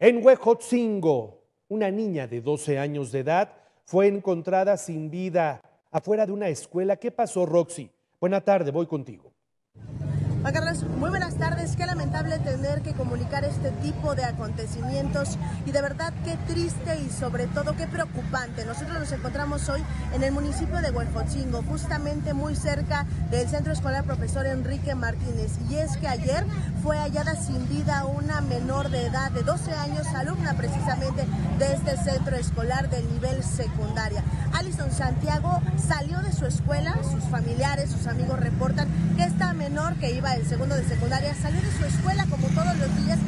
En Huejotzingo, una niña de 12 años de edad fue encontrada sin vida afuera de una escuela. ¿Qué pasó, Roxy? Buena tarde, voy contigo. Carlos, muy buenas tardes. Qué lamentable tener que comunicar este tipo de acontecimientos y de verdad qué triste y sobre todo qué preocupante. Nosotros nos encontramos hoy en el municipio de Huejotzingo, justamente muy cerca del Centro Escolar Profesor Enrique Martínez. Y es que ayer fue hallada sin vida una menor de edad de 12 años, alumna precisamente este centro escolar del nivel secundaria. Alison Santiago salió de su escuela, sus familiares, sus amigos reportan que esta menor que iba en segundo de secundaria salió de su escuela como todos los días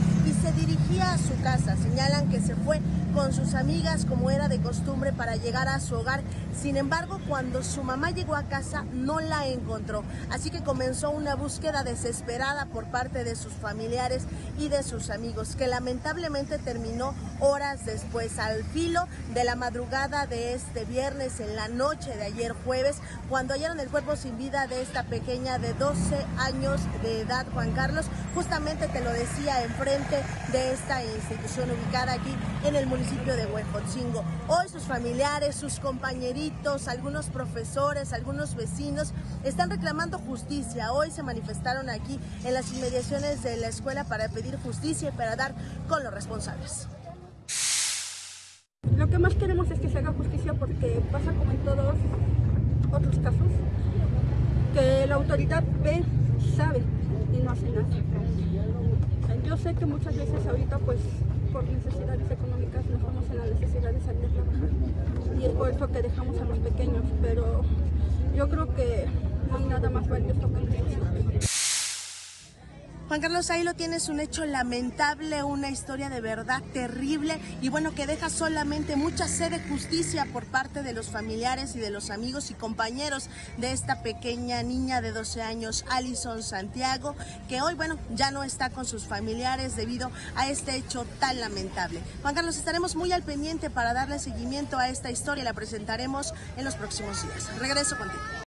se dirigía a su casa. Señalan que se fue con sus amigas como era de costumbre para llegar a su hogar. Sin embargo, cuando su mamá llegó a casa no la encontró. Así que comenzó una búsqueda desesperada por parte de sus familiares y de sus amigos, que lamentablemente terminó horas después, al filo de la madrugada de este viernes, en la noche de ayer jueves, cuando hallaron el cuerpo sin vida de esta pequeña de 12 años de edad, Juan Carlos. Justamente te lo decía enfrente de esta institución ubicada aquí en el municipio de Huejotzingo. Hoy sus familiares, sus compañeritos, algunos profesores, algunos vecinos están reclamando justicia. Hoy se manifestaron aquí en las inmediaciones de la escuela para pedir justicia y para dar con los responsables. Lo que más queremos es que se haga justicia porque pasa como en todos otros casos, que la autoridad ve, sabe y no hace nada. Sé que muchas veces ahorita pues por necesidades económicas no estamos en la necesidad de salir a trabajar y es por eso que dejamos a los pequeños, pero yo creo que no hay nada más valioso que nosotros. Juan Carlos, ahí lo tienes, un hecho lamentable, una historia de verdad terrible y bueno, que deja solamente mucha sed de justicia por parte de los familiares y de los amigos y compañeros de esta pequeña niña de 12 años, Alison Santiago, que hoy, bueno, ya no está con sus familiares debido a este hecho tan lamentable. Juan Carlos, estaremos muy al pendiente para darle seguimiento a esta historia y la presentaremos en los próximos días. Regreso contigo.